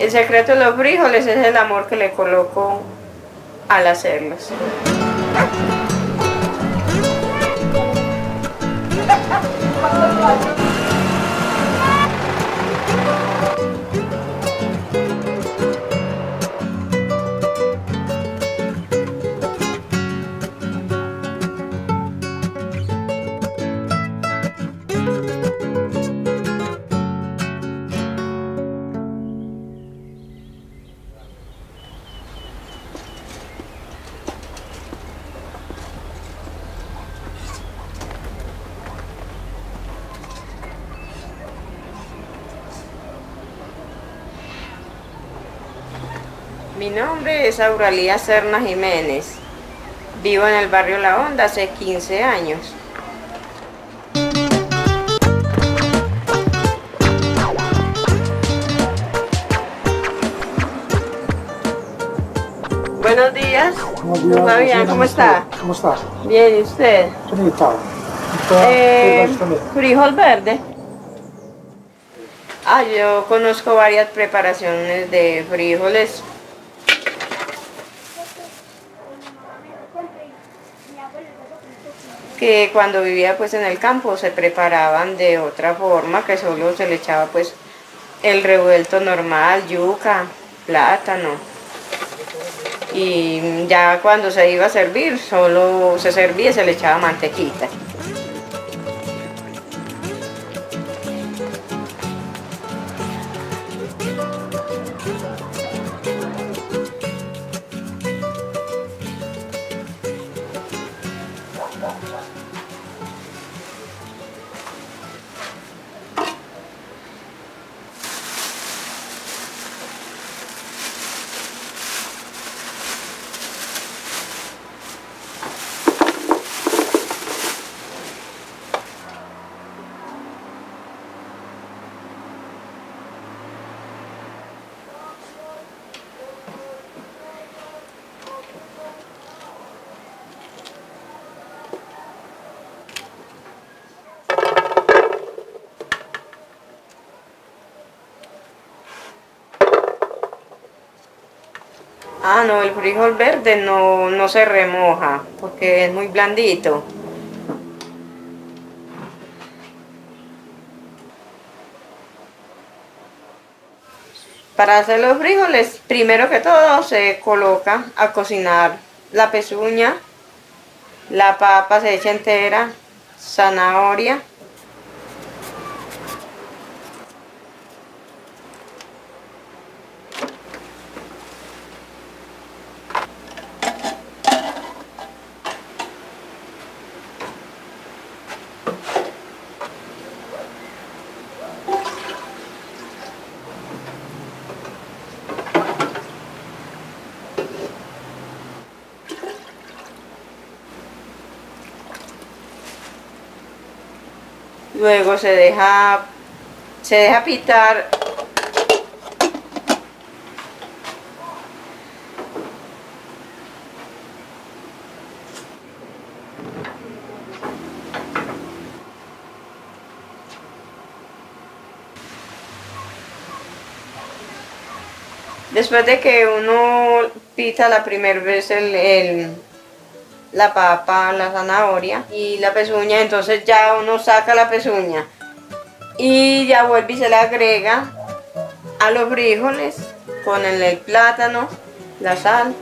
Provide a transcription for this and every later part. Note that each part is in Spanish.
El secreto de los frijoles es el amor que le coloco al hacerlos. Mi nombre es Auralía Serna Jiménez. Vivo en el barrio La Honda hace 15 años. Buenos días. Buenos días, Fabián, ¿cómo está? ¿Cómo está? Bien, ¿y usted? Eh, frijol verde. Ah, yo conozco varias preparaciones de frijoles. Que cuando vivía pues en el campo se preparaban de otra forma, que solo se le echaba pues el revuelto normal, yuca, plátano. Y ya cuando se iba a servir, solo se servía y se le echaba mantequita. 감사합니다. Ah, no, el frijol verde no, no se remoja porque es muy blandito. Para hacer los frijoles, primero que todo se coloca a cocinar la pezuña, la papa se echa entera, zanahoria, luego se deja se deja pitar. Después de que uno pita la primera vez el, el- la papa, la zanahoria y la pezuña, entonces ya uno saca la pezuña y ya vuelve y se le agrega a los frijoles con el plátano, la sal.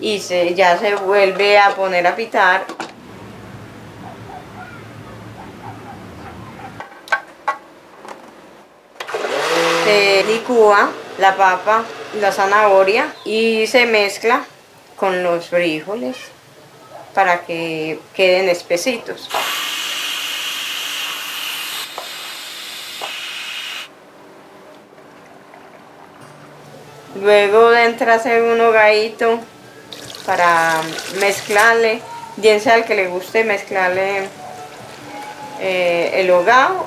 Y se, ya se vuelve a poner a pitar. Se licúa la papa, la zanahoria y se mezcla con los frijoles para que queden espesitos. Luego entra a hacer un hogadito para mezclarle, bien sea el que le guste mezclarle eh, el hogado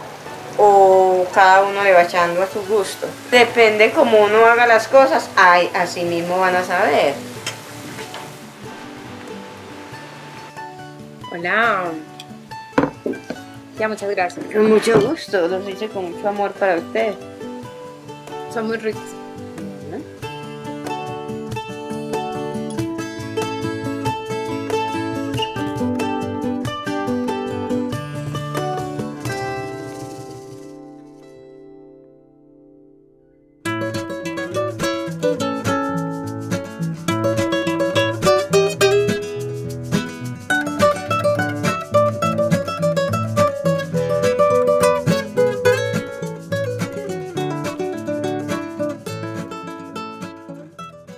o cada uno le va echando a su gusto. Depende cómo uno haga las cosas, ay, así mismo van a saber. Hola. Ya, muchas gracias. Con mucho gusto, los hice con mucho amor para usted. Son muy ricos.